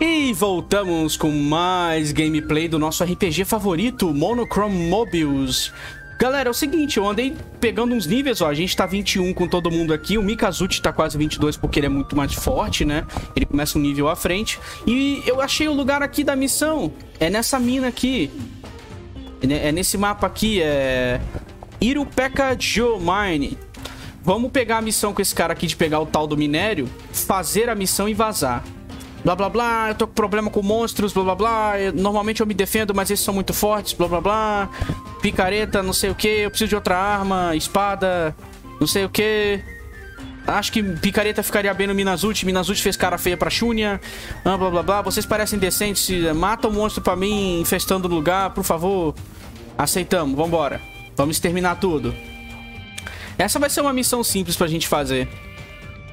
E voltamos com mais gameplay do nosso RPG favorito, Monochrome Mobiles. Galera, é o seguinte, eu andei pegando uns níveis, ó, a gente tá 21 com todo mundo aqui, o Mikazuchi tá quase 22 porque ele é muito mais forte, né? Ele começa um nível à frente. E eu achei o lugar aqui da missão, é nessa mina aqui. É nesse mapa aqui, é... Irupeka Geomine. Vamos pegar a missão com esse cara aqui de pegar o tal do minério, fazer a missão e vazar blá blá blá, eu tô com problema com monstros, blá blá blá, eu, normalmente eu me defendo, mas esses são muito fortes, blá blá blá, picareta, não sei o que, eu preciso de outra arma, espada, não sei o que. Acho que picareta ficaria bem no Minazuchi, Minazuchi fez cara feia pra Shunya, blá blá blá blá, vocês parecem decentes, mata o monstro pra mim, infestando o lugar, por favor. Aceitamos, vambora. Vamos exterminar tudo. Essa vai ser uma missão simples pra gente fazer.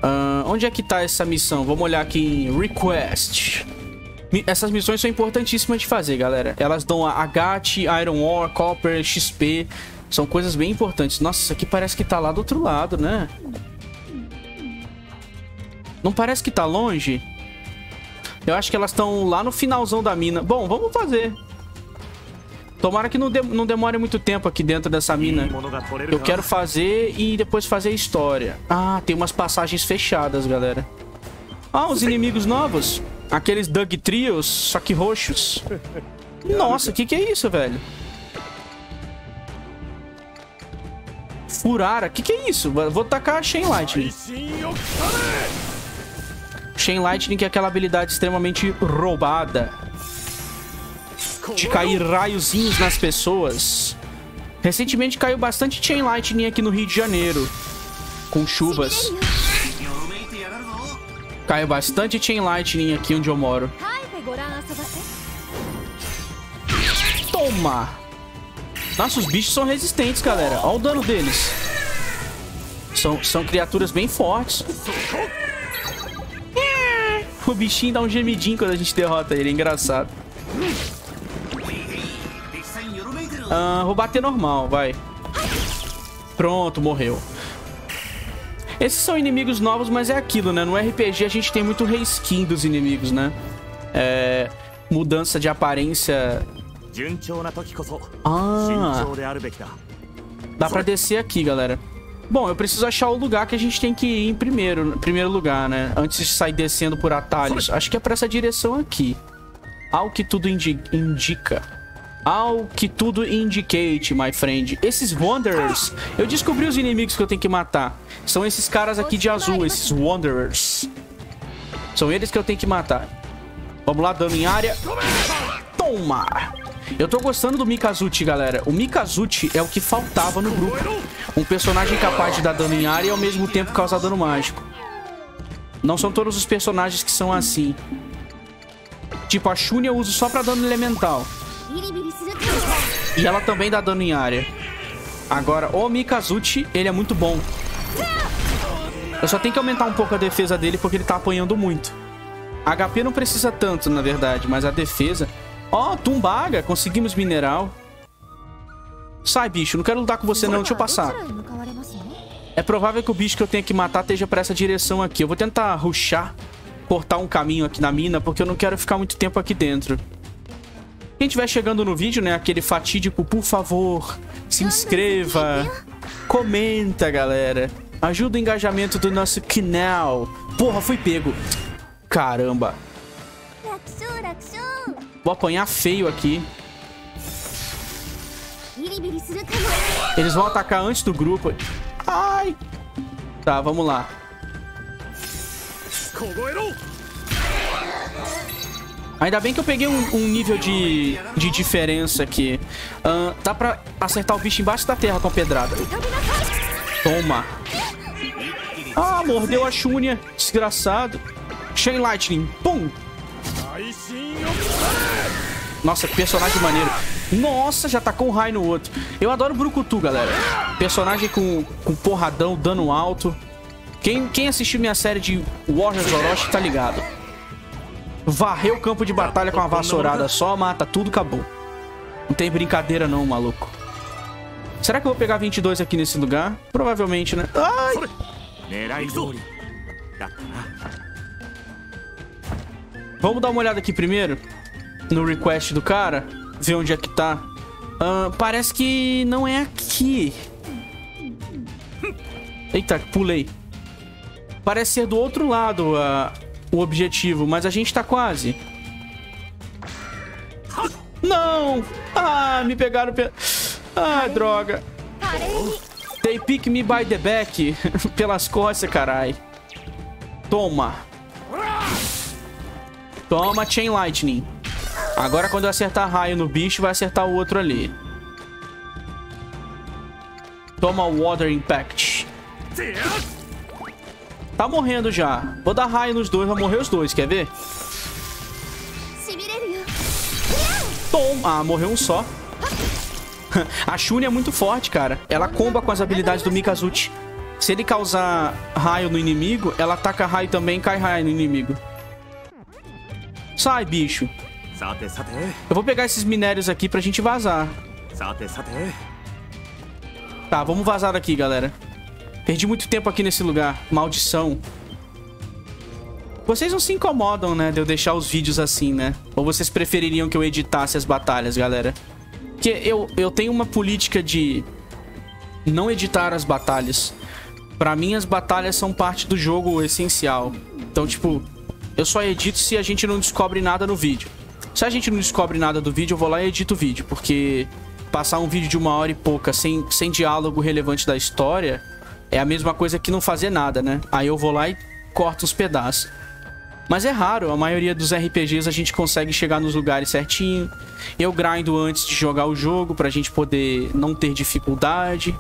Uh, onde é que tá essa missão? Vamos olhar aqui em Request. Essas missões são importantíssimas de fazer, galera. Elas dão HAT, Iron Ore, Copper, XP. São coisas bem importantes. Nossa, isso aqui parece que tá lá do outro lado, né? Não parece que tá longe? Eu acho que elas estão lá no finalzão da mina. Bom, vamos fazer. Tomara que não, de, não demore muito tempo aqui dentro dessa mina. Eu quero fazer e depois fazer a história. Ah, tem umas passagens fechadas, galera. Ah, os inimigos novos. Aqueles Dug Trios, só que roxos. Nossa, o que, que é isso, velho? Furara, o que, que é isso? Vou tacar a Chain Lightning. Chain Lightning que é aquela habilidade extremamente roubada de cair raiozinhos nas pessoas. Recentemente caiu bastante Chain Lightning aqui no Rio de Janeiro. Com chuvas. Caiu bastante Chain Lightning aqui onde eu moro. Toma! Nossa, os bichos são resistentes, galera. Olha o dano deles. São, são criaturas bem fortes. O bichinho dá um gemidinho quando a gente derrota ele. É engraçado. Ah, vou bater normal, vai. Pronto, morreu. Esses são inimigos novos, mas é aquilo, né? No RPG a gente tem muito reskin dos inimigos, né? É... Mudança de aparência... Ah... Dá pra descer aqui, galera. Bom, eu preciso achar o lugar que a gente tem que ir em primeiro, primeiro lugar, né? Antes de sair descendo por atalhos. Acho que é pra essa direção aqui. Ao que tudo indi indica. Ao que tudo indicate, my friend. Esses Wanderers, eu descobri os inimigos que eu tenho que matar. São esses caras aqui de azul, esses Wanderers. São eles que eu tenho que matar. Vamos lá, dano em área. Toma! Eu tô gostando do Mikazuchi, galera. O Mikazuchi é o que faltava no grupo. Um personagem capaz de dar dano em área e ao mesmo tempo causar dano mágico. Não são todos os personagens que são assim. Tipo, a Shun eu uso só pra dano elemental. E ela também dá dano em área. Agora, o Mikazuchi, ele é muito bom. Eu só tenho que aumentar um pouco a defesa dele porque ele tá apanhando muito. HP não precisa tanto, na verdade, mas a defesa... Ó, oh, Tumbaga, conseguimos mineral. Sai, bicho, não quero lutar com você não, deixa eu passar. É provável que o bicho que eu tenho que matar esteja pra essa direção aqui. Eu vou tentar ruxar, cortar um caminho aqui na mina, porque eu não quero ficar muito tempo aqui dentro. Quem estiver chegando no vídeo, né, aquele fatídico, por favor, se inscreva, comenta, galera. Ajuda o engajamento do nosso canal. Porra, fui pego. Caramba. Vou apanhar feio aqui. Eles vão atacar antes do grupo. Ai. Tá, vamos lá. Ainda bem que eu peguei um, um nível de, de diferença aqui. Uh, dá pra acertar o bicho embaixo da terra com a pedrada. Toma. Ah, mordeu a Shunya. Desgraçado. Chain Lightning. Pum. Nossa, personagem maneiro. Nossa, já tacou um raio no outro. Eu adoro Brucutu, galera. Personagem com, com porradão, dano alto. Quem, quem assistiu minha série de Warriors Orochi tá ligado. Varreu o campo de batalha com uma vassourada só, mata tudo, acabou. Não tem brincadeira não, maluco. Será que eu vou pegar 22 aqui nesse lugar? Provavelmente, né? Ai! Vamos dar uma olhada aqui primeiro. No request do cara. Ver onde é que tá. Uh, parece que não é aqui. Eita, pulei. Parece ser do outro lado uh, o objetivo, mas a gente tá quase. Não! Ah, me pegaram... Pe... Ah, droga. They pick me by the back. Pelas costas, carai. Toma. Toma, Chain Lightning. Agora quando eu acertar raio no bicho, vai acertar o outro ali. Toma Water Impact. Tá morrendo já. Vou dar raio nos dois, vai morrer os dois, quer ver? Toma! Ah, morreu um só. a Shuni é muito forte, cara. Ela comba com as habilidades do Mikazuchi. Se ele causar raio no inimigo, ela ataca raio também e cai raio no inimigo. Sai, bicho. Eu vou pegar esses minérios aqui pra gente vazar. Tá, vamos vazar daqui, galera. Perdi muito tempo aqui nesse lugar. Maldição. Vocês não se incomodam, né, de eu deixar os vídeos assim, né? Ou vocês prefeririam que eu editasse as batalhas, galera? Porque eu, eu tenho uma política de não editar as batalhas. Pra mim, as batalhas são parte do jogo essencial. Então, tipo, eu só edito se a gente não descobre nada no vídeo. Se a gente não descobre nada do vídeo, eu vou lá e edito o vídeo. Porque passar um vídeo de uma hora e pouca sem, sem diálogo relevante da história é a mesma coisa que não fazer nada, né? Aí eu vou lá e corto os pedaços. Mas é raro, a maioria dos RPGs a gente consegue chegar nos lugares certinho. Eu grindo antes de jogar o jogo pra gente poder não ter dificuldade.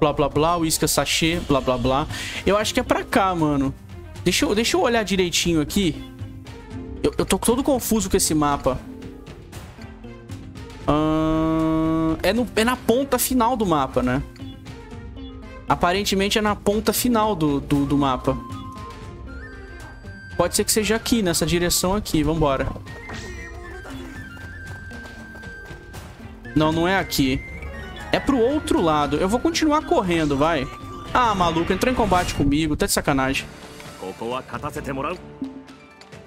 Blá blá blá, uísca sachê, blá blá blá. Eu acho que é pra cá, mano. Deixa eu, deixa eu olhar direitinho aqui. Eu, eu tô todo confuso com esse mapa. Uh, é, no, é na ponta final do mapa, né? Aparentemente é na ponta final do, do, do mapa. Pode ser que seja aqui, nessa direção aqui. Vambora. Não, não é aqui. É pro outro lado. Eu vou continuar correndo, vai. Ah, maluco, entrou em combate comigo. Tá de sacanagem.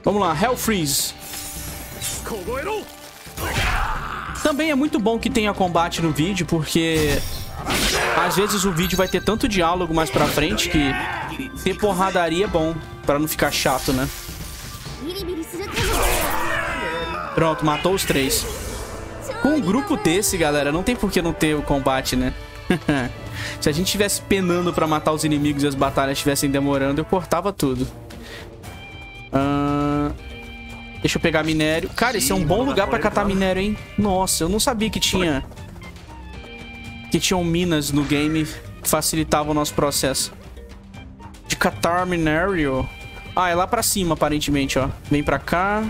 Vamos lá, Hell Freeze. Também é muito bom que tenha combate no vídeo, porque... Às vezes o vídeo vai ter tanto diálogo mais pra frente que ter porradaria é bom. Pra não ficar chato, né? Pronto, matou os três. Com um grupo desse, galera, não tem por que não ter o combate, né? Se a gente tivesse penando pra matar os inimigos e as batalhas estivessem demorando, eu cortava tudo. Uh... Deixa eu pegar minério. Cara, esse é um bom lugar pra catar minério, hein? Nossa, eu não sabia que tinha... Que tinham minas no game que facilitavam o nosso processo. De catar minério. Ah, é lá pra cima, aparentemente, ó. Vem pra cá.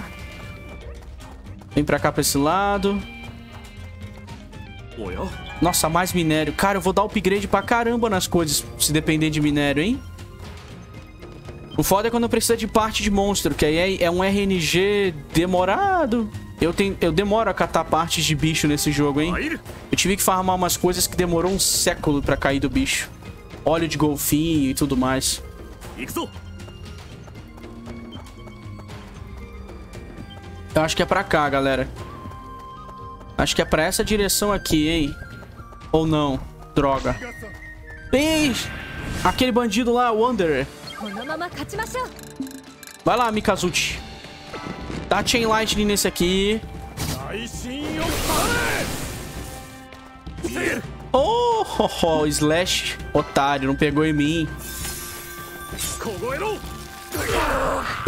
Vem pra cá pra esse lado. Nossa, mais minério. Cara, eu vou dar upgrade pra caramba nas coisas se depender de minério, hein? O foda é quando precisa de parte de monstro, que aí é, é um RNG demorado. Eu, tenho, eu demoro a catar partes de bicho nesse jogo, hein? Eu tive que farmar umas coisas que demorou um século pra cair do bicho. Óleo de golfinho e tudo mais. Eu acho que é pra cá, galera. Acho que é pra essa direção aqui, hein? Ou não? Droga. Beijo! Aquele bandido lá, Wanderer. Vai lá, Mikazuchi. Dá Chain Lightning nesse aqui. Oh, oh, oh, Slash, otário, não pegou em mim.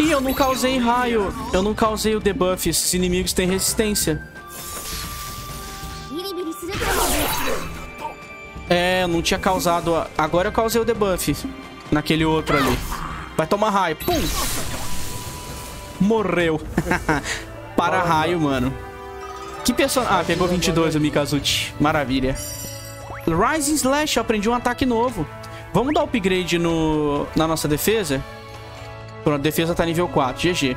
Ih, eu não causei raio. Eu não causei o debuff. Esses inimigos têm resistência. É, eu não tinha causado... Agora eu causei o debuff. Naquele outro ali. Vai tomar raio. Pum! Morreu. Para raio, mano. Que personagem... Ah, pegou 22 o Mikazuchi. Maravilha. Rising Slash, eu aprendi um ataque novo. Vamos dar upgrade no... na nossa defesa? Pronto, a defesa tá nível 4. GG.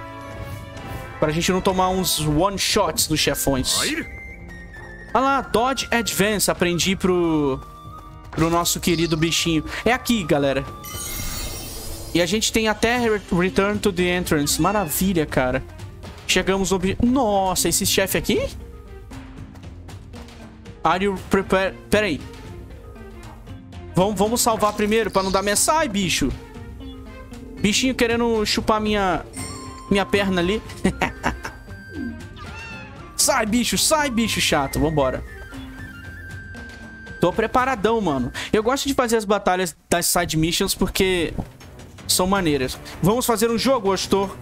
Pra gente não tomar uns one-shots dos chefões. Olha lá, Dodge Advance. Aprendi pro... Pro nosso querido bichinho. É aqui, galera. E a gente tem até Return to the Entrance. Maravilha, cara. Chegamos no... Nossa, esse chefe aqui? Are you prepared? Pera aí. Vamos, vamos salvar primeiro pra não dar minha... Sai, bicho. Bichinho querendo chupar minha... Minha perna ali. sai, bicho. Sai, bicho chato. Vambora. Tô preparadão, mano. Eu gosto de fazer as batalhas das side missions porque são maneiras. Vamos fazer um jogo, Ostor.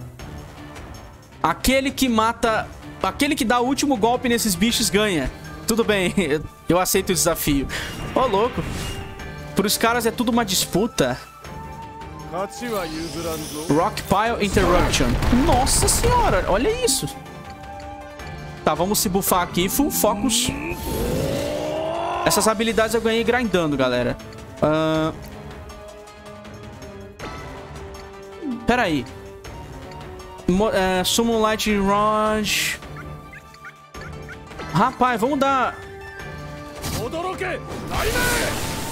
Aquele que mata... Aquele que dá o último golpe nesses bichos ganha. Tudo bem, eu aceito o desafio. Ô, oh, louco. Pros caras é tudo uma disputa. Rock Pile Interruption. Nossa senhora, olha isso. Tá, vamos se bufar aqui. Full Focus. Essas habilidades eu ganhei grindando, galera. Uh... Pera aí. Mo Summon Light Rod. Rapaz, vamos dar...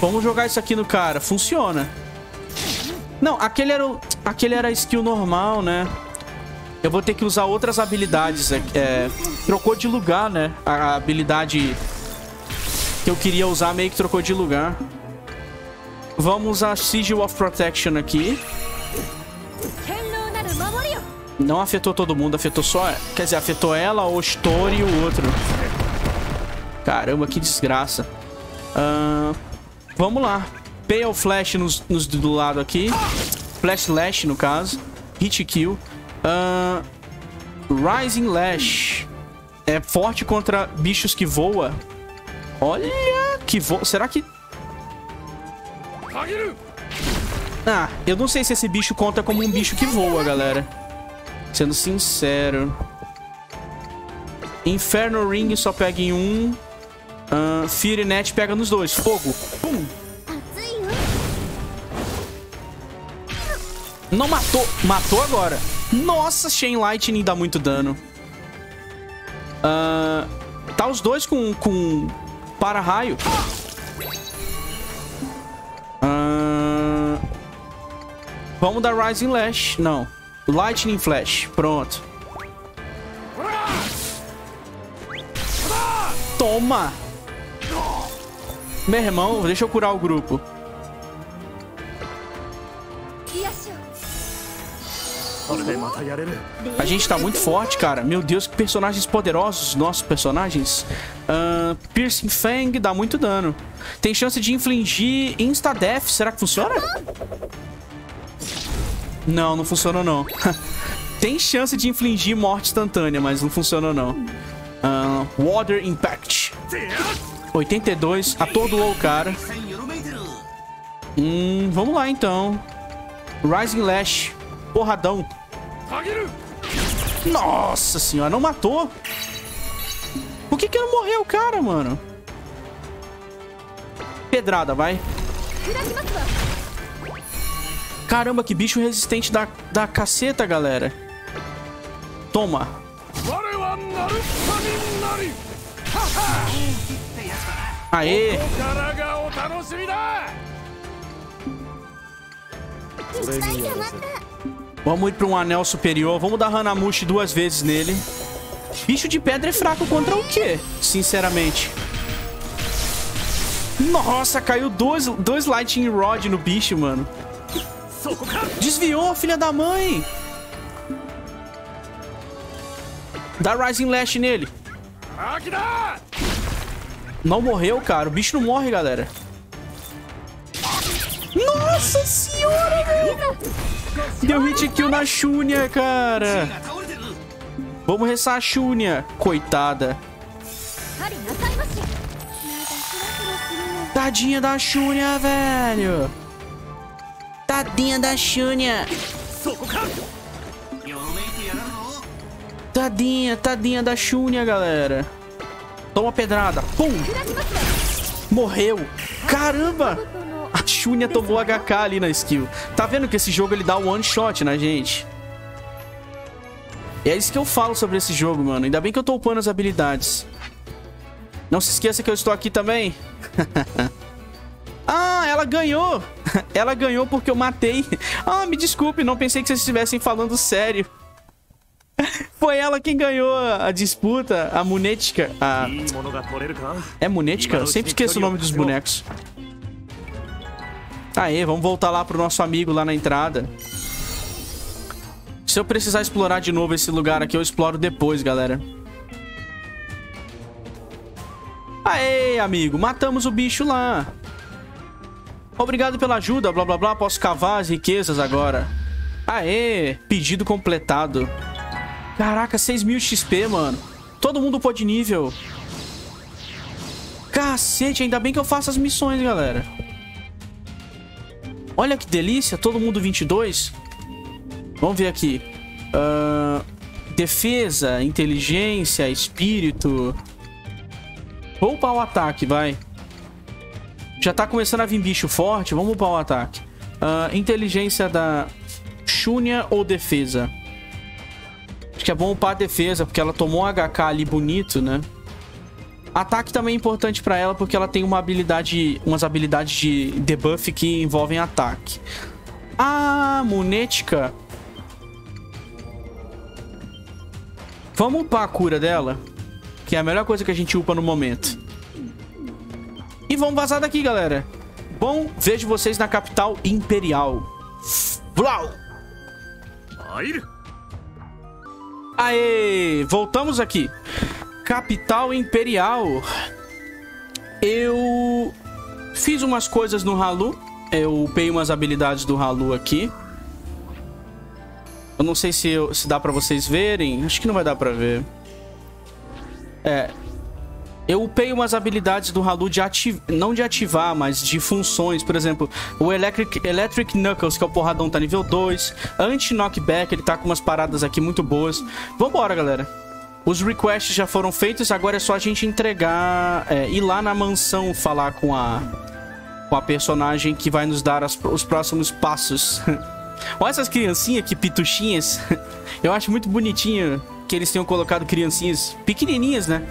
Vamos jogar isso aqui no cara. Funciona. Não, aquele era, o... aquele era skill normal, né? Eu vou ter que usar outras habilidades. É, é, trocou de lugar, né? A habilidade que eu queria usar meio que trocou de lugar. Vamos usar Sigil of Protection aqui. Não afetou todo mundo, afetou só... Quer dizer, afetou ela, o Story e o outro. Caramba, que desgraça. Uh, vamos lá. Pale Flash nos, nos, do lado aqui. Flash Lash, no caso. Hit Kill. Uh, Rising Lash. É forte contra bichos que voam. Olha que voa. Será que... Ah, eu não sei se esse bicho conta como um bicho que voa, galera. Sendo sincero. Inferno Ring só pega em um. Uh, Fury Net pega nos dois. Fogo. Pum. Não matou. Matou agora. Nossa, Chain Lightning dá muito dano. Uh, tá os dois com, com para-raio. Uh, vamos dar Rising Lash. Não. Lightning Flash. Pronto. Toma! Meu irmão, deixa eu curar o grupo. A gente tá muito forte, cara. Meu Deus, que personagens poderosos, nossos personagens. Uh, Piercing Fang dá muito dano. Tem chance de infligir Insta-Death. Será que funciona? Não, não funcionou não. Tem chance de infligir morte instantânea, mas não funcionou não. Uh, Water Impact. 82. Atordoou o cara. Hum, vamos lá então. Rising Lash. Porradão. Nossa senhora, não matou? Por que que não morreu o cara, mano? Pedrada, vai. Caramba, que bicho resistente da, da caceta, galera. Toma. Aê! Vamos ir para um anel superior. Vamos dar Hanamushi duas vezes nele. Bicho de pedra é fraco contra o quê? Sinceramente. Nossa, caiu dois, dois Lightning Rod no bicho, mano. Desviou, filha da mãe. Dá Rising Lash nele. Não morreu, cara. O bicho não morre, galera. Nossa senhora, velho. Deu hit kill na Shunya, cara. Vamos ressar a Shunya. Coitada. Tadinha da Shunya, velho. Tadinha da Shunya. Tadinha, tadinha da Shunya, galera. Toma pedrada. Pum. Morreu. Caramba. A Shunya tomou HK ali na skill. Tá vendo que esse jogo ele dá one shot na gente? é isso que eu falo sobre esse jogo, mano. Ainda bem que eu tô upando as habilidades. Não se esqueça que eu estou aqui também. ah, ela ganhou. Ela ganhou porque eu matei. Ah, me desculpe, não pensei que vocês estivessem falando sério. Foi ela quem ganhou a disputa, a Munetica. A... É Munetica? Eu sempre esqueço o nome dos bonecos. Aê, vamos voltar lá pro nosso amigo lá na entrada. Se eu precisar explorar de novo esse lugar aqui, eu exploro depois, galera. Aê, amigo, matamos o bicho lá. Obrigado pela ajuda, blá blá blá, posso cavar as riquezas agora. Aê, pedido completado. Caraca, 6 mil XP, mano. Todo mundo pode nível. Cacete, ainda bem que eu faço as missões, galera. Olha que delícia, todo mundo 22. Vamos ver aqui. Uh, defesa, inteligência, espírito. Vou upar o ataque, vai. Já tá começando a vir bicho forte, vamos upar o ataque. Uh, inteligência da Shunya ou defesa? Acho que é bom upar a defesa, porque ela tomou um HK ali bonito, né? Ataque também é importante pra ela, porque ela tem uma habilidade, umas habilidades de debuff que envolvem ataque. Ah, Munética. Vamos upar a cura dela, que é a melhor coisa que a gente upa no momento. E vamos vazar daqui, galera. Bom, vejo vocês na capital imperial. Vlau! Aê, voltamos aqui. Capital Imperial. Eu fiz umas coisas no Halu. Eu upei umas habilidades do Halu aqui. Eu não sei se, eu, se dá pra vocês verem. Acho que não vai dar pra ver. É. Eu upei umas habilidades do Halu de ativar... Não de ativar, mas de funções. Por exemplo, o Electric, Electric Knuckles, que é o porradão, tá nível 2. Anti-knockback, ele tá com umas paradas aqui muito boas. Vambora, galera. Os requests já foram feitos, agora é só a gente entregar... É, ir lá na mansão falar com a... Com a personagem que vai nos dar as, os próximos passos. Olha essas criancinhas que pituchinhas. Eu acho muito bonitinho que eles tenham colocado criancinhas pequenininhas, né?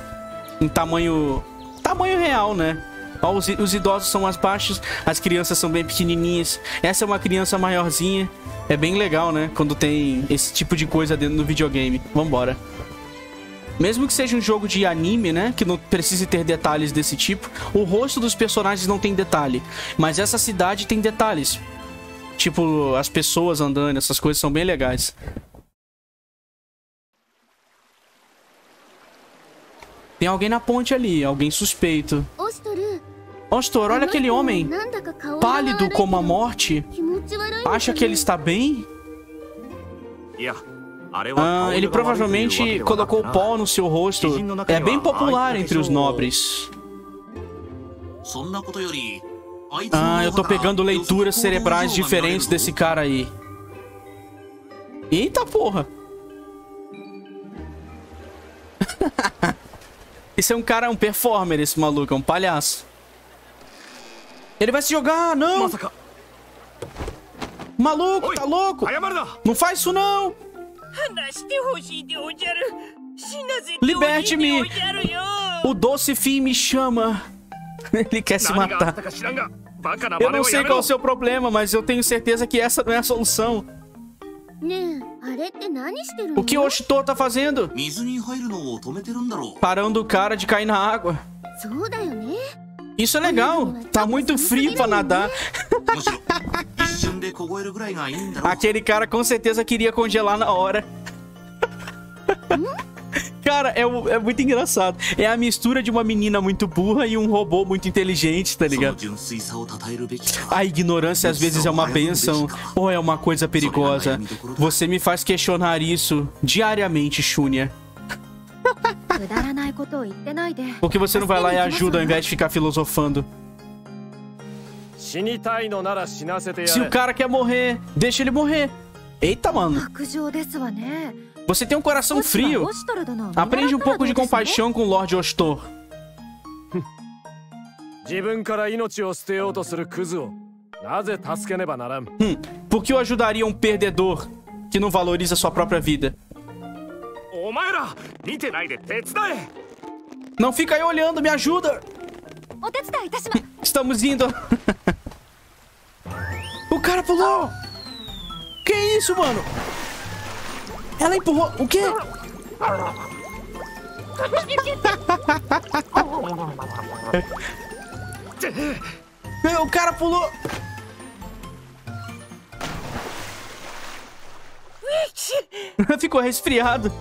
Em tamanho... Tamanho real, né? Ó, os, os idosos são mais baixos, as crianças são bem pequenininhas. Essa é uma criança maiorzinha. É bem legal, né? Quando tem esse tipo de coisa dentro do videogame. Vambora. Mesmo que seja um jogo de anime, né? Que não precise ter detalhes desse tipo. O rosto dos personagens não tem detalhe. Mas essa cidade tem detalhes. Tipo, as pessoas andando, essas coisas são bem legais. Tem alguém na ponte ali, alguém suspeito. Ostor, olha aquele homem. Pálido como a morte. Acha que ele está bem? Ah, ele provavelmente colocou pó no seu rosto. É bem popular entre os nobres. Ah, eu tô pegando leituras cerebrais diferentes desse cara aí. Eita porra! Esse é um cara, um performer, esse maluco, é um palhaço. Ele vai se jogar, não! Maluco, tá louco? Não faz isso não! Liberte-me! O doce fim me chama. Ele quer se matar. Eu não sei qual é o seu problema, mas eu tenho certeza que essa não é a solução. O que o Oshito tá fazendo? Parando o cara de cair na água. Isso é legal. Tá muito frio pra nadar. Aquele cara com certeza queria congelar na hora. Cara, é, é, muito engraçado. É a mistura de uma menina muito burra e um robô muito inteligente, tá ligado? A ignorância às vezes é uma benção ou é uma coisa perigosa. Você me faz questionar isso diariamente, Shunya. Por que você não vai lá e ajuda ao invés de ficar filosofando? Se o cara quer morrer, deixa ele morrer. Eita, mano. Você tem um coração frio. Aprende um pouco de compaixão com o Lord Ostor. Hum, por que eu ajudaria um perdedor que não valoriza sua própria vida? Não fica aí olhando, me ajuda! Estamos indo. O cara pulou! Que isso, mano? Ela empurrou. O quê? Meu, o cara pulou. Ficou resfriado.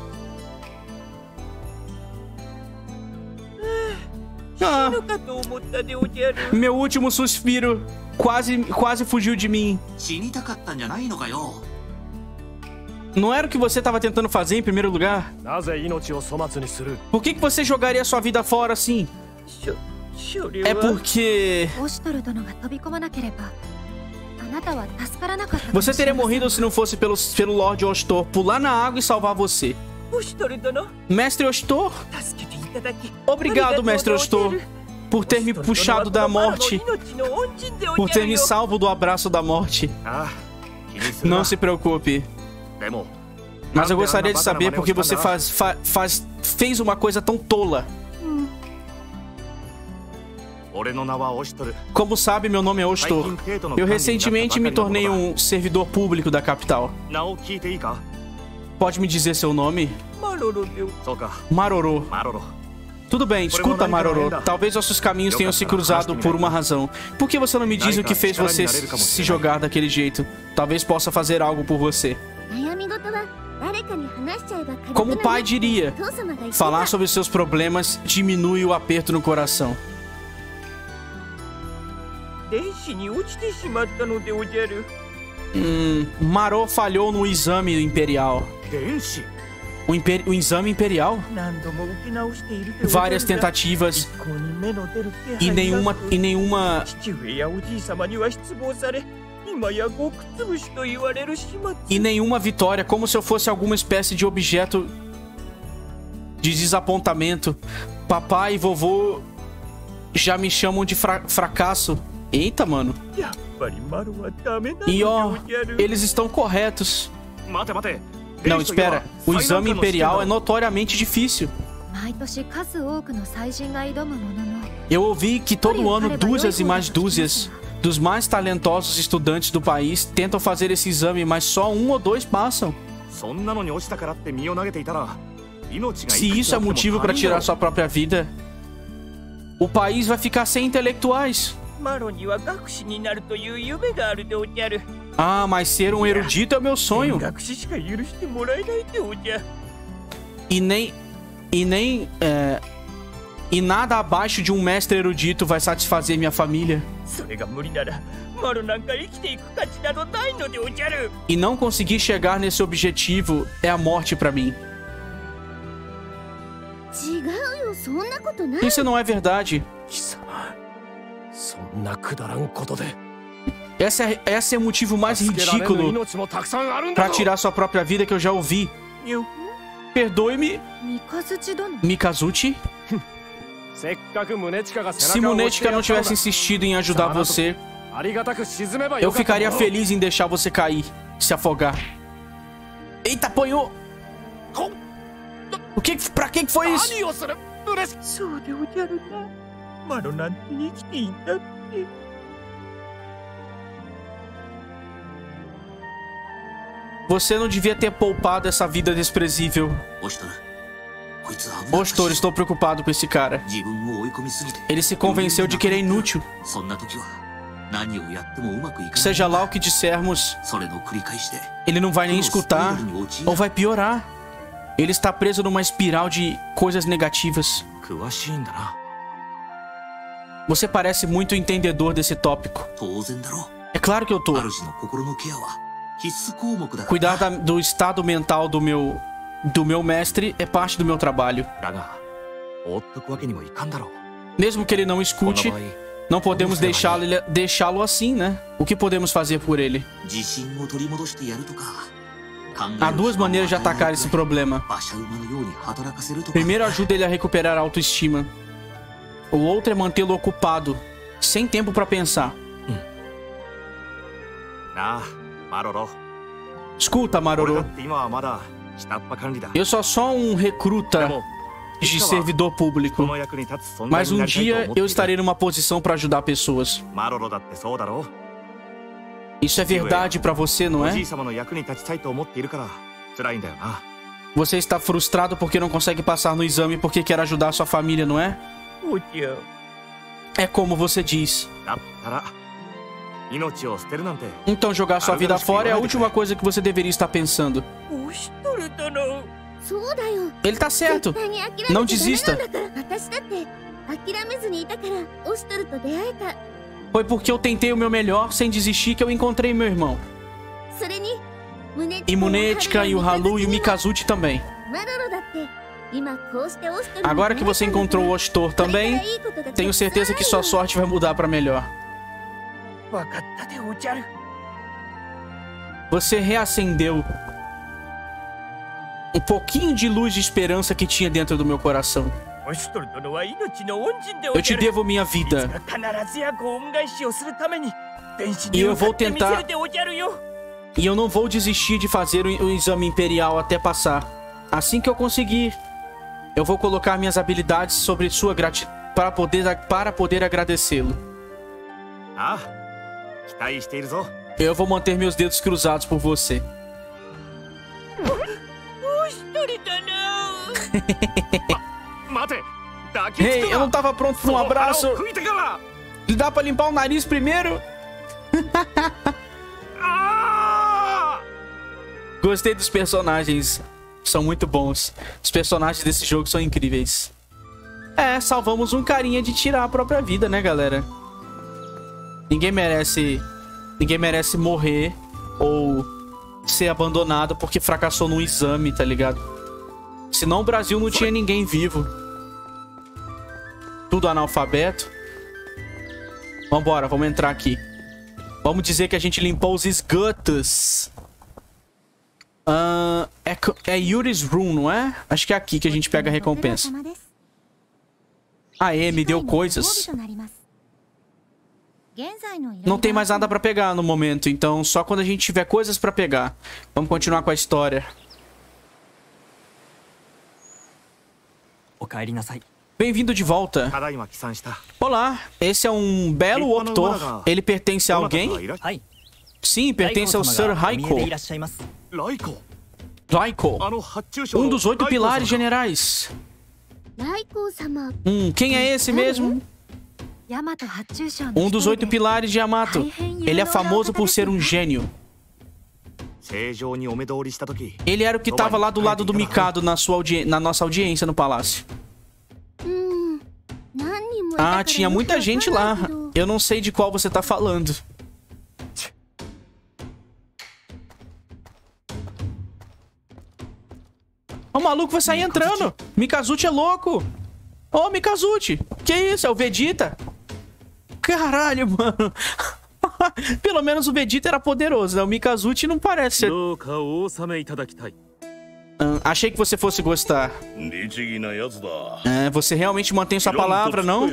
Ah, meu último suspiro quase, quase fugiu de mim. Não era o que você estava tentando fazer em primeiro lugar? Por que, que você jogaria sua vida fora assim? É porque. Você teria morrido se não fosse pelo, pelo Lorde Ostor pular na água e salvar você. Mestre Ostor? Obrigado, mestre Ostor, por ter me puxado da morte, por ter me salvo do abraço da morte. Não se preocupe. Mas eu gostaria de saber por que você faz, faz, fez uma coisa tão tola. Como sabe, meu nome é Ostor. Eu recentemente me tornei um servidor público da capital. Pode me dizer seu nome? Maroro. Tudo bem, escuta, Maroro. Talvez nossos caminhos tenham se cruzado por uma razão. Por que você não me diz o que fez você se jogar daquele jeito? Talvez possa fazer algo por você. Como o pai diria, falar sobre seus problemas diminui o aperto no coração. Hum, Maro falhou no exame imperial. Denshi? o, imper... o exame imperial. Várias tentativas e nenhuma e nenhuma e nenhuma vitória, como se eu fosse alguma espécie de objeto de desapontamento. Papai e vovô já me chamam de fra fracasso. Eita, mano. E ó, eles estão corretos. mata mata não, espera. O exame imperial é notoriamente difícil. Eu ouvi que todo ano dúzias e mais dúzias dos mais talentosos estudantes do país tentam fazer esse exame, mas só um ou dois passam. Se isso é motivo para tirar sua própria vida, o país vai ficar sem intelectuais. マロには学士になるという夢があるでおじゃる Ah, mas ser um erudito é o meu sonho. 学士しか許してもらえないでおじゃ E nem. E nem. é, e nada abaixo de um mestre erudito vai satisfazer minha família. それが無理ならマロなんか生きていく価値などないのでおじゃる E não conseguir chegar nesse objetivo é a morte pra mim. 違うよそんなことない Isso não é verdade. Essa é, essa é o motivo mais ridículo para tirar sua própria vida que eu já ouvi. Perdoe-me, Mikazuchi. Se Munechika não tivesse insistido em ajudar você, eu ficaria feliz em deixar você cair, se afogar. Eita, apanhou! O que, pra que foi isso? 何をする嬉しそうでおじゃるなマロなんて生きていたって Você não devia ter poupado essa vida desprezível. オシトルこいつは危なっかしい Ostor, estou preocupado com esse cara. 自分を追い込みすぎて Ele se convenceu de que ele é inútil. そんな時は何をやってもうまくいかない Seja lá o que dissermos, それの繰り返しで ele não vai nem escutar このスピードに陥る ou vai piorar. Ele está preso numa espiral de coisas negativas. Você parece muito entendedor desse tópico. É claro que eu tô. Cuidar da, do estado mental do meu do meu mestre é parte do meu trabalho. Mesmo que ele não escute, não podemos deixá-lo deixá assim, né? O que podemos fazer por ele? Há duas maneiras de atacar esse problema. Primeiro, ajuda ele a recuperar a autoestima. O outro é mantê-lo ocupado, sem tempo para pensar. Hum. Ah, Maroro. Escuta, Maroro. Eu sou só um recruta de servidor público. Mas um dia eu estarei numa posição para ajudar pessoas. Isso é verdade para você, não é? Você está frustrado porque não consegue passar no exame porque quer ajudar sua família, não é? É como você diz. Então jogar sua vida fora é a última coisa que você deveria estar pensando. Ele tá certo. Não desista. Foi porque eu tentei o meu melhor sem desistir que eu encontrei meu irmão. E Munetka, e o Halu e o Mikazuchi também. Agora que você encontrou o Ostor também, tenho certeza que sua sorte vai mudar para melhor. Você reacendeu um pouquinho de luz de esperança que tinha dentro do meu coração. Eu te devo minha vida. E eu vou tentar. E eu não vou desistir de fazer o exame imperial até passar. Assim que eu conseguir, eu vou colocar minhas habilidades sobre sua gratidão para poder, para poder agradecê-lo. Ah, eu vou manter meus dedos cruzados por você. Ei, hey, eu não estava pronto para um abraço. Dá para limpar o nariz primeiro? Gostei dos personagens. São muito bons. Os personagens desse jogo são incríveis. É, salvamos um carinha de tirar a própria vida, né, galera? Ninguém merece. Ninguém merece morrer ou ser abandonado porque fracassou num exame, tá ligado? Senão o Brasil não tinha ninguém vivo. Tudo analfabeto. Vambora, vamos entrar aqui. Vamos dizer que a gente limpou os esgotos. Ah, é, é Yuri's Room, não é? Acho que é aqui que a gente pega a recompensa. Aê, me deu coisas. Não tem mais nada pra pegar no momento, então só quando a gente tiver coisas pra pegar. Vamos continuar com a história. Bem-vindo de volta. Olá, esse é um belo Optor. Ele pertence a alguém? Sim, pertence ao Sir Raiko. Daiko, um dos oito pilares generais. Hum, quem é esse mesmo? Um dos oito pilares de Yamato. Ele é famoso por ser um gênio. Ele era o que estava lá do lado do Mikado na, sua na nossa audiência no palácio. Ah, tinha muita gente lá. Eu não sei de qual você está falando. maluco vai sair entrando. Mikazuchi é louco. Ô, oh, Mikazuchi. Que isso? É o Vegeta? Caralho, mano. Pelo menos o Vegeta era poderoso, né? O Mikazuchi não parece ser... Hum, achei que você fosse gostar. É, você realmente mantém sua palavra, não?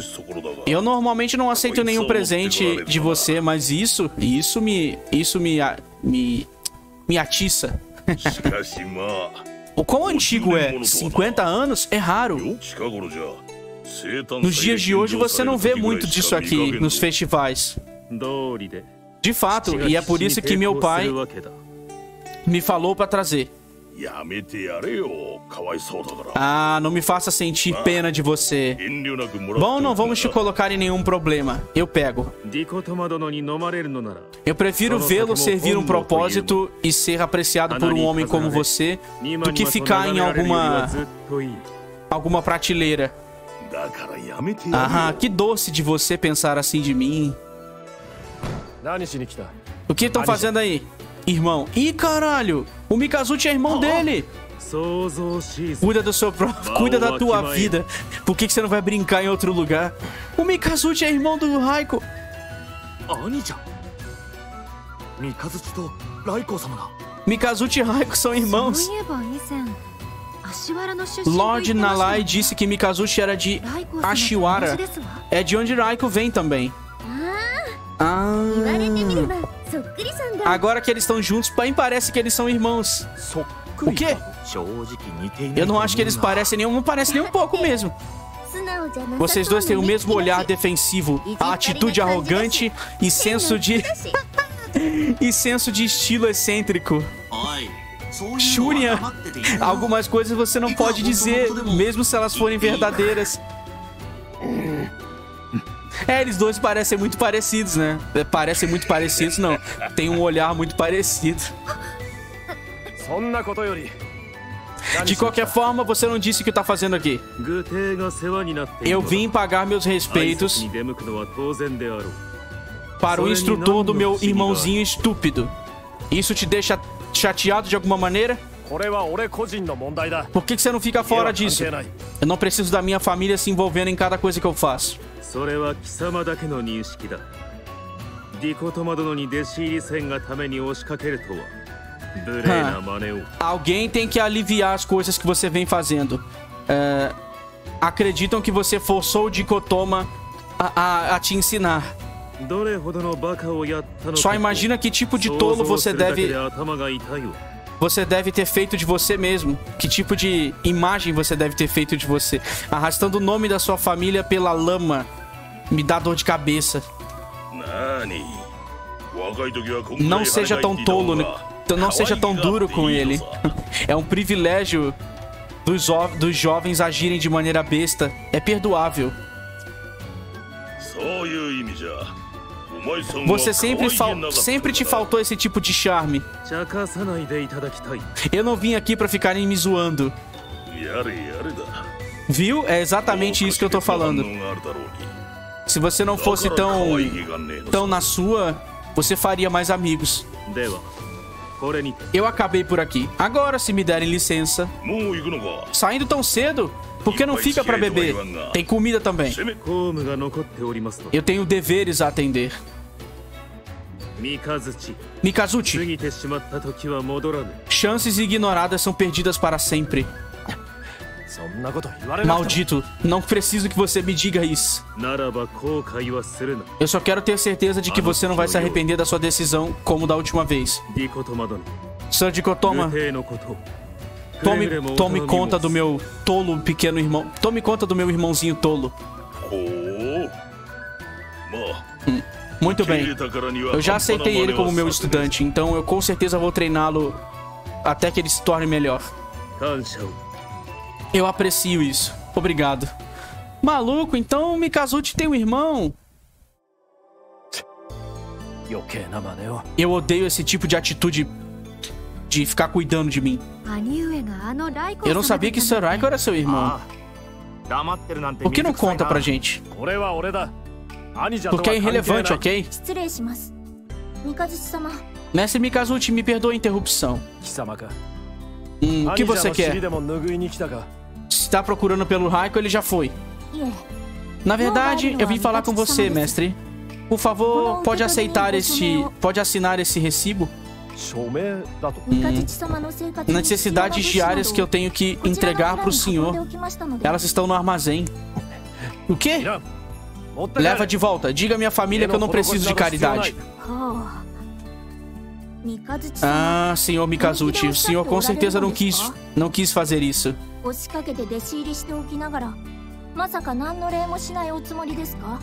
Eu normalmente não aceito nenhum presente de você, mas isso, isso me, isso me, me, me atiça. O quão antigo é 50 anos é raro. Nos dias de hoje você não vê muito disso aqui nos festivais. De fato, e é por isso que meu pai me falou para trazer. Ah, não me faça sentir pena de você. Bom, não vamos te colocar em nenhum problema. Eu pego. Eu prefiro vê-lo servir um propósito e ser apreciado por um homem como você do que ficar em alguma... alguma prateleira. Ah, que doce de você pensar assim de mim. O que estão fazendo aí? Irmão. Ih, caralho! O Mikazuchi é irmão oh. dele! Cuida do seu próprio, cuida da tua vida. Por que, que você não vai brincar em outro lugar? O Mikazuchi é irmão do Raiko. Mikazuchi e Raiko são irmãos. Lord Nalai disse que Mikazuchi era de Ashiwara. É de onde Raiko vem também. Ah. Agora que eles estão juntos, bem parece que eles são irmãos. O quê? Eu não acho que eles parecem nenhum, não parecem nem um pouco mesmo. Vocês dois têm o mesmo olhar defensivo, a atitude arrogante e senso de e senso de estilo excêntrico. Shunya, algumas coisas você não pode dizer, mesmo se elas forem verdadeiras. É, eles dois parecem muito parecidos, né? É, parecem muito parecidos, não. Tem um olhar muito parecido. De qualquer forma, você não disse o que está fazendo aqui. Eu vim pagar meus respeitos para o instrutor do meu irmãozinho estúpido. Isso te deixa chateado de alguma maneira? Por que, que você não fica fora disso? Eu não preciso da minha família se envolvendo em cada coisa que eu faço. それは貴様だけの認識だディコトマ殿に弟子入りせんがために押しかけるとは無礼な真似を Alguém tem que aliviar as coisas que você vem fazendo. É, acreditam que você forçou o Dicotoma a, a, a te ensinar. どれほどのバカをやったのか Só imagina que tipo de tolo 想像 você するだけ deve で頭が痛いわ você deve ter feito de você mesmo. Que tipo de imagem você deve ter feito de você. Arrastando o nome da sua família pela lama. Me dá dor de cabeça. 何若い時はこんぐら Não い seja 跳ね tão 返っていた tolo, の né? が Então não seja tão duro com ele. É um privilégio dos, jo- dos jovens agirem de maneira besta. É perdoável. そういう意味じゃお前さんは Você sempre, sempre te faltou esse tipo de charme. Eu não vim aqui para ficarem me zoando. Viu? É exatamente isso que eu tô falando. Se você não fosse tão... tão na sua, você faria mais amigos. Eu acabei por aqui. Agora, se me derem licença... Saindo tão cedo? Porque não fica para beber. Tem comida também. Eu tenho deveres a atender. Mikazuchi. Chances ignoradas são perdidas para sempre. Maldito, não preciso que você me diga isso. Eu só quero ter certeza de que você não vai se arrepender da sua decisão como da última vez. Sr. Tome, tome conta do meu tolo pequeno irmão. Tome conta do meu irmãozinho tolo. Hum, muito bem. Eu já aceitei ele como meu estudante, então eu com certeza vou treiná-lo até que ele se torne melhor. Eu aprecio isso. Obrigado. Maluco, então Mikazuchi tem um irmão. Eu odeio esse tipo de atitude de ficar cuidando de mim. Eu não sabia que Sir Raiko era seu irmão. Por que não conta pra gente? Porque é irrelevante, ok? Mestre Mikazuchi, me perdoa a interrupção. Hum, o que você quer? Se Está procurando pelo Raiko, ele já foi. Na verdade, eu vim falar com você, mestre. Por favor, pode aceitar este... Pode assinar esse recibo? Necessidades diárias que eu tenho que entregar para o senhor. Elas estão no armazém. O quê? Leva de volta. Diga à minha família que eu não preciso de caridade. Ah, senhor Mikazuchi, o senhor com certeza não quis, não quis fazer isso. 押しかけて弟子入りしておきながらまさか何の礼もしないおつもりですか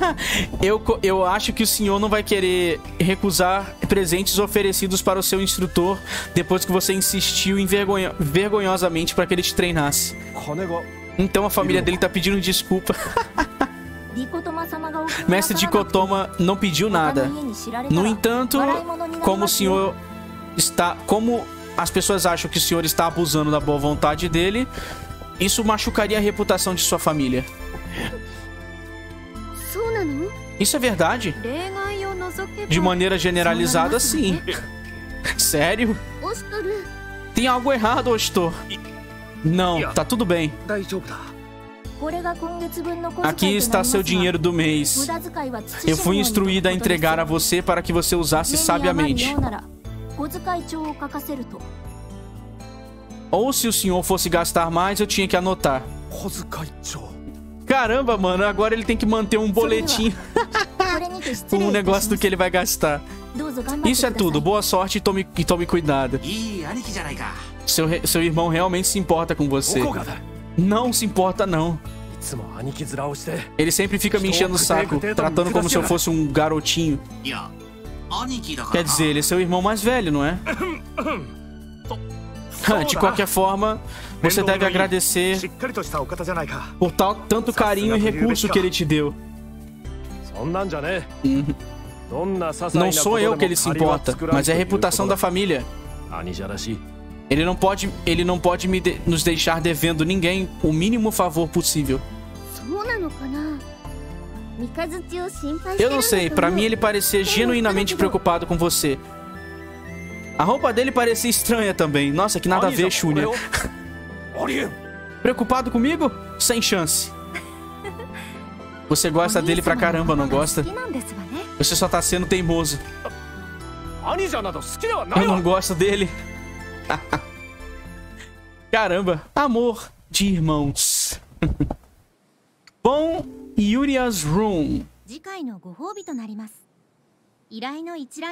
Eu, co- eu acho que o senhor não vai querer recusar presentes oferecidos para o seu instrutor depois que você insistiu envergonho- vergonhosamente para que ele te treinasse. 金が Então a família dele tá pedindo desculpa. ディコトマ様がお気に Mestre なさらなくても Dikotoma não pediu 他 nada. の家に知られた No ら entanto, 笑い物になり como o ますよ senhor está. Como as pessoas acham que o senhor está abusando da boa vontade dele, isso machucaria a reputação de sua família. Isso é verdade? De maneira generalizada, sim. Sério? Tem algo errado, Ostor. Não, tá tudo bem. Aqui está seu dinheiro do mês. Eu fui instruída a entregar a você para que você usasse sabiamente. Ou se o senhor fosse gastar mais, eu tinha que anotar. Caramba, mano, agora ele tem que manter um boletim com um negócio do que ele vai gastar. Isso é tudo. Boa sorte e tome, e tome cuidado. Seu, seu irmão realmente se importa com você. Não se importa, não. Ele sempre fica me enchendo o saco, tratando como se eu fosse um garotinho. Quer dizer, ele é seu irmão mais velho, não é? De qualquer forma, você deve agradecer por tal, tanto carinho e recurso que ele te deu. Não sou eu que ele se importa, mas é a reputação da família. Ele não pode, ele não pode de nos deixar devendo ninguém o mínimo favor possível. Eu não sei, para mim ele parecia genuinamente preocupado com você. A roupa dele parecia estranha também. Nossa, que nada a ver, Shunya. Preocupado comigo? Sem chance. Você gosta dele pra caramba, não gosta? Você só tá sendo teimoso. Eu não gosto dele. Caramba, amor de irmãos. Bom, Yuria's Room.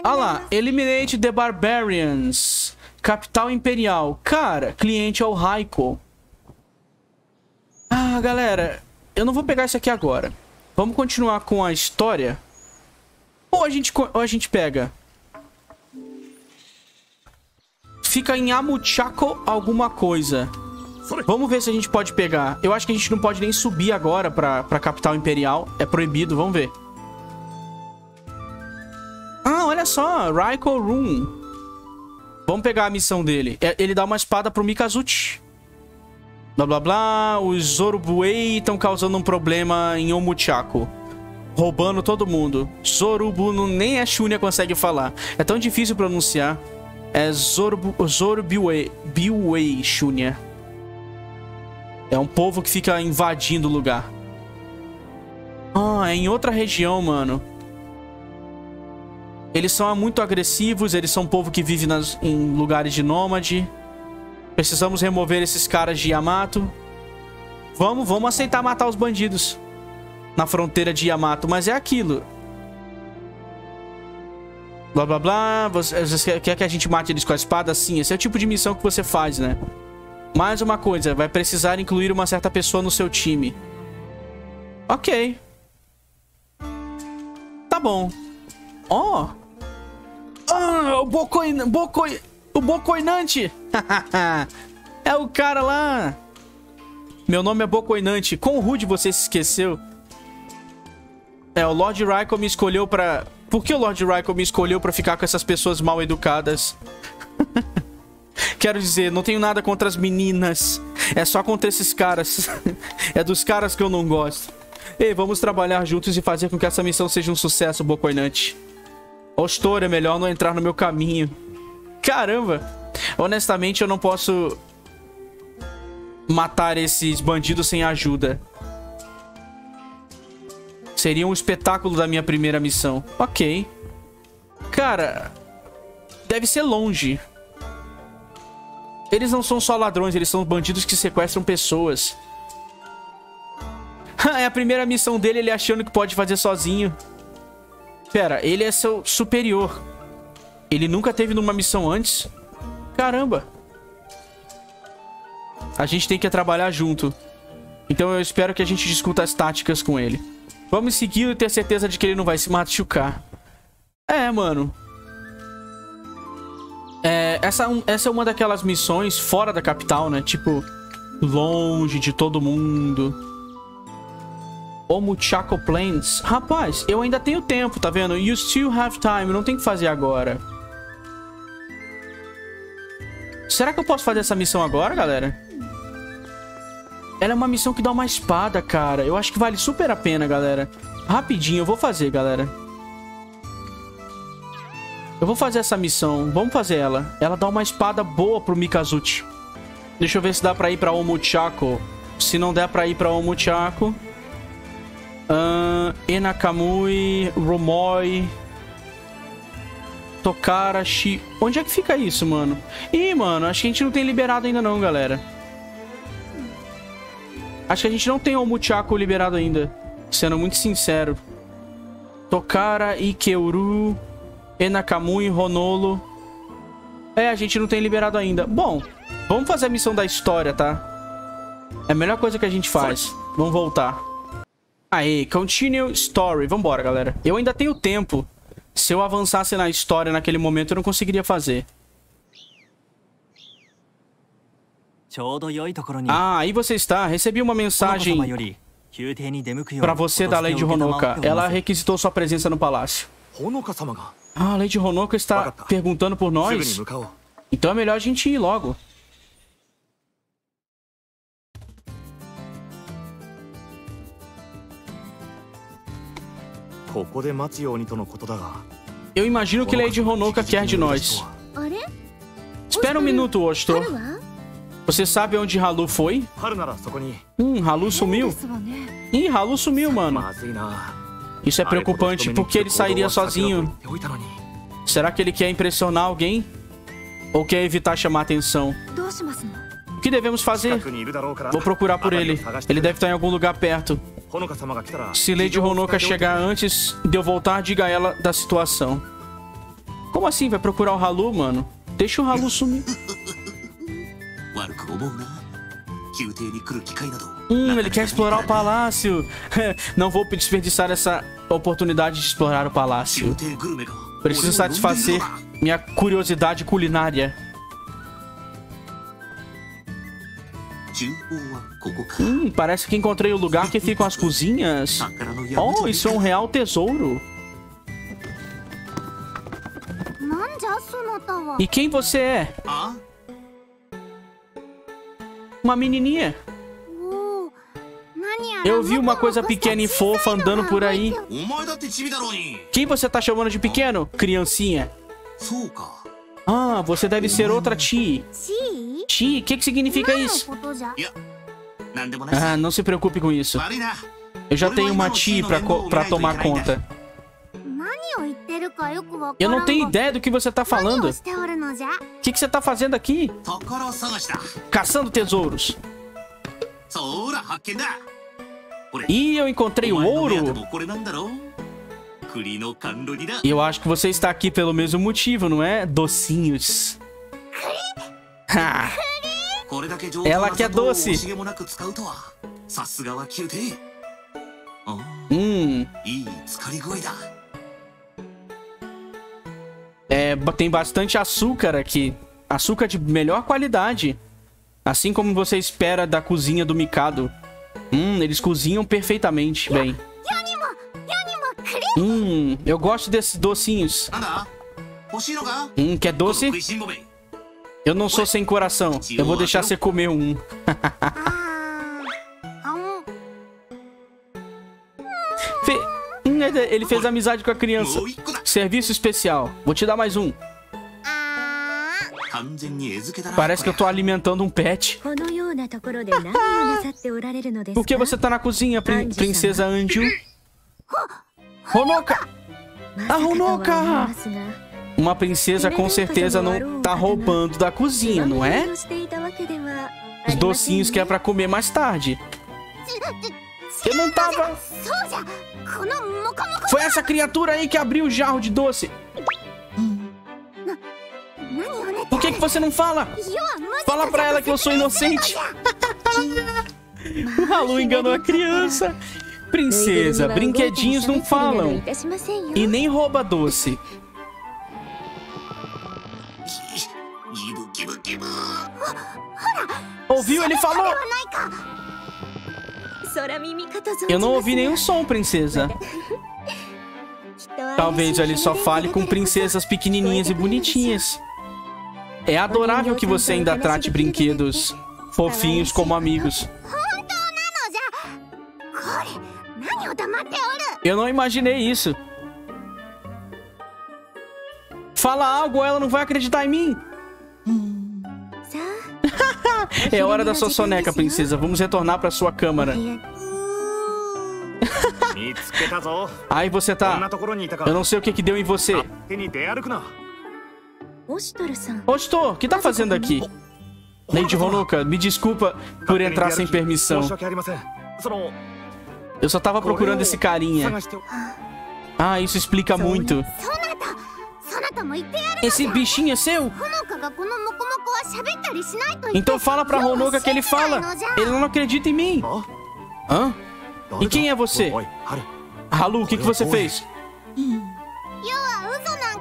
Olha lá, Eliminate the Barbarians. Capital Imperial. Cara, cliente é o Raiko. Ah, galera, eu não vou pegar isso aqui agora. Vamos continuar com a história? Ou a gente, ou a gente pega? Fica em Amuchako alguma coisa. Vamos ver se a gente pode pegar. Eu acho que a gente não pode nem subir agora pra, pra capital imperial. É proibido, vamos ver só, Raiko Room. Vamos pegar a missão dele. É- Ele dá uma espada pro Mikazuchi. Blá blá blá. Os Zorubuei estão causando um problema em Omuchako. Roubando todo mundo. Zorubu nem a Shunya consegue falar. É tão difícil pronunciar. É Zorubu, Zorubuei Biwei Shunya. É um povo que fica invadindo o lugar. Ah, é em outra região, mano. Eles são muito agressivos, eles são um povo que vive nas, em lugares de nômade. Precisamos remover esses caras de Yamato. Vamos, vamos aceitar matar os bandidos. Na fronteira de Yamato, mas é aquilo. Blá blá blá. Você, você quer que a gente mate eles com a espada? Sim, esse é o tipo de missão que você faz, né? Mais uma coisa, vai precisar incluir uma certa pessoa no seu time. Ok. Tá bom. Ó. Ah, o Bokoi... Bokoi... O Bokoinante. é o cara lá. Meu nome é Bokoinante. Quão rude você se esqueceu. É, o Lord Raiko me escolheu pra... Por que o Lord Raiko me escolheu pra ficar com essas pessoas mal educadas? Quero dizer, não tenho nada contra as meninas. É só contra esses caras. é dos caras que eu não gosto. Ei, vamos trabalhar juntos e fazer com que essa missão seja um sucesso, Ostor, é melhor não entrar no meu caminho. Caramba! Honestamente, eu não posso matar esses bandidos sem ajuda. Seria um espetáculo da minha primeira missão. Ok. Cara, deve ser longe. Eles não são só ladrões, eles são bandidos que sequestram pessoas. é a primeira missão dele, ele achando que pode fazer sozinho. Pera, ele é seu superior. Ele nunca teve numa missão antes? Caramba. A gente tem que trabalhar junto. Então eu espero que a gente discuta as táticas com ele. Vamos seguir e ter certeza de que ele não vai se machucar. É, mano. É, essa, essa é uma daquelas missões fora da capital, né? Tipo, longe de todo mundo. Omuchako Plains. Rapaz, eu ainda tenho tempo, tá vendo? You still have time, não tem que fazer agora. Será que eu posso fazer essa missão agora, galera? Ela é uma missão que dá uma espada, cara. Eu acho que vale super a pena, galera. Rapidinho, eu vou fazer, galera. Eu vou fazer essa missão. Vamos fazer ela. Ela dá uma espada boa pro Mikazuchi. Deixa eu ver se dá pra ir pra Omuchako. Se não der pra ir pra Omuchako... Uh, Enakamui, Romoi, Tokarashi. Onde é que fica isso, mano? Ih, mano, acho que a gente não tem liberado ainda não, galera. Acho que a gente não tem o Muchako liberado ainda. Sendo muito sincero. Tokara, Ikeuru, Enakamui, Honolo. É, a gente não tem liberado ainda. Bom, vamos fazer a missão da história, tá? É a melhor coisa que a gente faz. Vamos voltar. Aí, continue story. Vambora, galera. Eu ainda tenho tempo. Se eu avançasse na história naquele momento, eu não conseguiria fazer. Ah, aí você está. Recebi uma mensagem para você da Lady Honoka. Ela requisitou sua presença no palácio. Ah, a Lady Honoka está perguntando por nós? Então é melhor a gente ir logo. Eu imagino que Lady é Honoka quer é de nós. Espera um minuto, Ostro. Você sabe onde Halu foi? Hum, Halu sumiu. Ih, Halu sumiu, mano. É assim, né? Isso é preocupante, porque ele sairia sozinho. Será que ele quer impressionar alguém? Ou quer evitar chamar atenção? O que devemos fazer? Vou procurar por ele. Ele deve estar em algum lugar perto. Se Lady Honoka chegar antes de eu voltar, diga a ela da situação. Como assim? Vai procurar o Halu, mano? Deixa o Halu sumir. Hum, ele quer explorar o palácio. Não vou desperdiçar essa oportunidade de explorar o palácio. Preciso satisfazer minha curiosidade culinária. Hum, parece que encontrei o lugar que ficam as cozinhas. Oh, isso é um real tesouro. E quem você é? Uma menininha. Eu vi uma coisa pequena e fofa andando por aí. Quem você tá chamando de pequeno, criancinha? Ah, você deve ser outra Chi. Chi, O que, que significa isso? Ah, não se preocupe com isso. Eu já tenho uma tia pra, pra tomar conta. Eu não tenho ideia do que você tá falando. O que, que você tá fazendo aqui? Caçando tesouros. E eu encontrei o ouro. Eu acho que você está aqui pelo mesmo motivo, não é? Docinhos. Ha! Ela que hum. é doce. Hum. É, tem bastante açúcar aqui. Açúcar de melhor qualidade. Assim como você espera da cozinha do Mikado. Hum, eles cozinham perfeitamente bem. Hum, eu gosto desses docinhos. Hum, quer doce? Eu não sou sem coração. Eu vou deixar você comer um. Hum, é, é, ele fez amizade com a criança. Serviço especial. Vou te dar mais um. Parece que eu tô alimentando um pet. Por que você tá na cozinha, prin princesa Anju? Honoka! A Honoka! Uma princesa com certeza não tá roubando da cozinha, não é? Os docinhos que é pra comer mais tarde. Eu não tava... Foi essa criatura aí que abriu o jarro de doce. Por que, que você não fala? Fala pra ela que eu sou inocente. O Halu enganou a criança. Princesa, brinquedinhos não falam. E nem rouba doce. Ouviu? Ele falou! Eu não ouvi nenhum som, princesa. Talvez ele só fale com princesas pequenininhas e bonitinhas. É adorável que você ainda trate brinquedos fofinhos como amigos. Eu não imaginei isso. Fala algo, ela não vai acreditar em mim. É hora da sua soneca, princesa. Vamos retornar pra sua câmara. Aí você tá. Eu não sei o que que deu em você. Ostor, o que tá fazendo aqui? Lady Honoka, me desculpa por entrar sem permissão. Eu só tava procurando esse carinha. Ah, isso explica muito. Esse bichinho é seu? Então fala pra Honoka que ele fala. Ele não acredita em mim. Hã? E quem é você? Halu, o que, que você fez?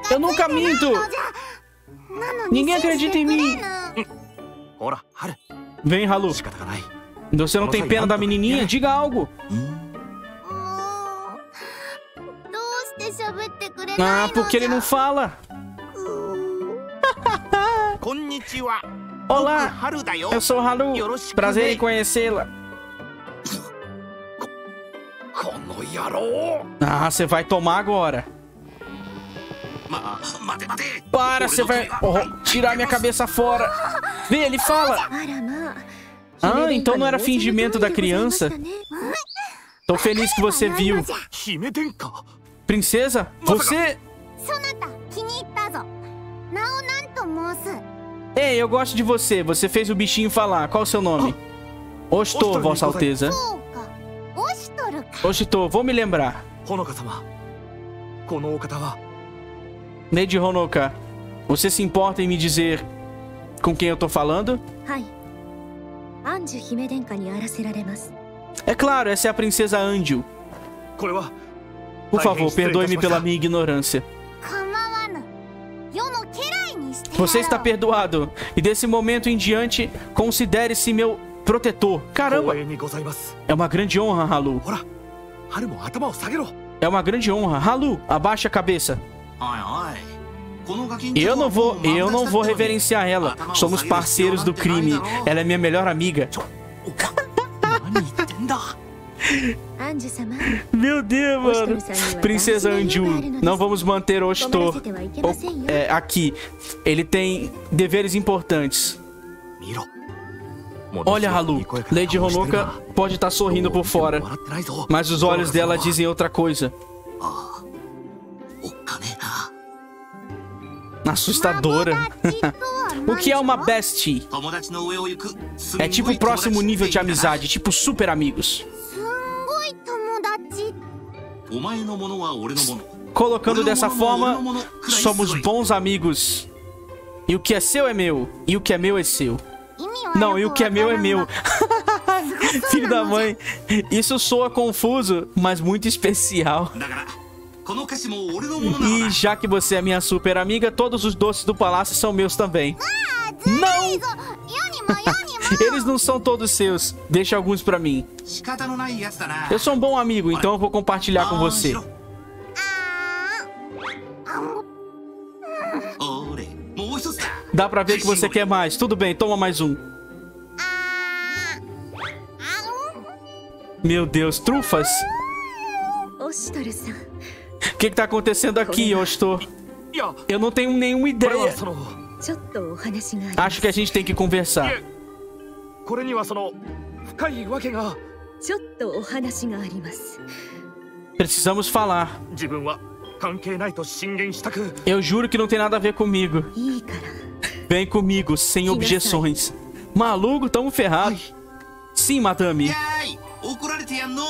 Eu nunca minto! Ninguém acredita em mim! Vem, Halu. Você não tem pena da menininha? Diga algo! Ah, porque ele não fala. Olá, eu sou Haru. Prazer em conhecê-la. Ah, você vai tomar agora. Para, você vai oh, tirar minha cabeça fora. Vê, ele fala. Ah, então não era fingimento da criança? Tô feliz que você viu. Princesa, você. Ei, eu gosto de você. Você fez o bichinho falar. Qual o seu nome? Oh. Vossa Alteza. Oshito, vou me lembrar. Lady Honoka, você se importa em me dizer com quem eu tô falando? É claro, essa é a princesa Anju. Por favor, perdoe-me pela minha ignorância. Você está perdoado. E desse momento em diante, considere-se meu protetor. Caramba! É uma grande honra, Halu. É uma grande honra. Halu, abaixa a cabeça. Eu não vou, eu não vou reverenciar ela. Somos parceiros do crime. Ela é minha melhor amiga. Meu Deus, mano. Princesa Anju, não vamos manter Oshito é, aqui. Ele tem deveres importantes. Olha, Halu, Lady Honoka pode estar tá sorrindo por fora, mas os olhos dela dizem outra coisa. Assustadora. o que é uma bestie? É tipo o próximo nível de amizade, tipo super amigos. Colocando dessa forma, somos bons amigos. E o que é seu é meu, e o que é meu é seu. Não, e o que é meu é meu. Filho da mãe, isso soa confuso, mas muito especial. E já que você é minha super amiga, todos os doces do palácio são meus também. Não! Eles não são todos seus. Deixa alguns pra mim. Eu sou um bom amigo, então eu vou compartilhar com você. Dá pra ver que você quer mais. Tudo bem, toma mais um. Meu Deus, trufas? O que, que tá acontecendo aqui, Oshito? Eu não tenho nenhuma ideia. Acho que a gente tem que conversar. これにはその深いわけがちょっとお話があります Precisamos falar. 自分は関係ないと進言したく Eu juro que não tem nada a ver comigo. いいから Vem comigo, sem objeções. Maluco, tamo ferrado. Sim, madame. やーい怒られてやんの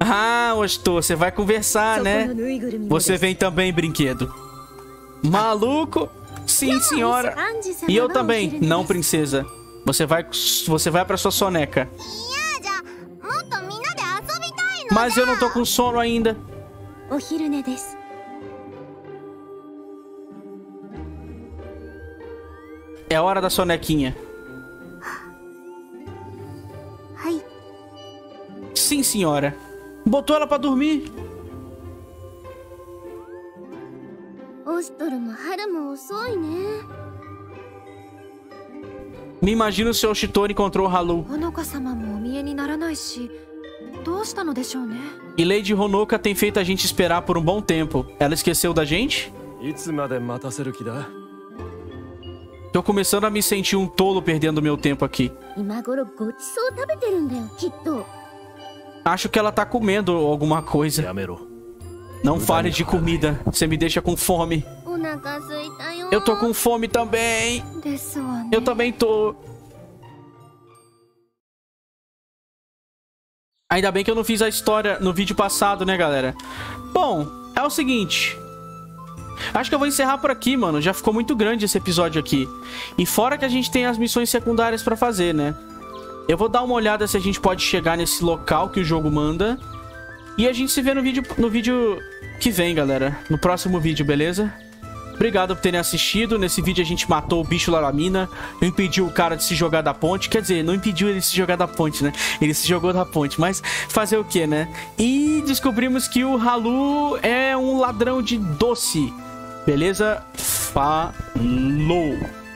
Ah, Ostor, você vai conversar, そこ né? のぬいぐるみも Você です vem também, brinquedo. Maluco? Sim, senhora. E eu também. Não, princesa. Você vai, você vai para sua soneca. Mas eu não tô com sono ainda. É hora da sonequinha. Sim, senhora. Botou ela para dormir. ストルも春も遅いね Me imagino se o Shitori encontrou o Halu. ほのか様もお見えにならないしどうしたのでしょうね E Lady Honoka tem feito a gente esperar por um bom tempo. Ela esqueceu da gente? いつまで待たせる気だ Tô começando a me sentir um tolo perdendo meu tempo aqui. 今頃ごちそう食べてるんだよきっと Acho que ela tá comendo alguma coisa. やめろ Não fale de comida. Você me deixa com fome. Eu tô com fome também. Eu também tô. Ainda bem que eu não fiz a história no vídeo passado, né, galera? Bom, é o seguinte. Acho que eu vou encerrar por aqui, mano. Já ficou muito grande esse episódio aqui. E fora que a gente tem as missões secundárias pra fazer, né? Eu vou dar uma olhada se a gente pode chegar nesse local que o jogo manda. E a gente se vê no vídeo, no vídeo que vem, galera. No próximo vídeo, beleza? Obrigado por terem assistido. Nesse vídeo a gente matou o bicho lá na mina. Impediu o cara de se jogar da ponte. Quer dizer, não impediu ele de se jogar da ponte, né? Ele se jogou da ponte. Mas fazer o que, né? E descobrimos que o Halu é um ladrão de doce. Beleza? Falou!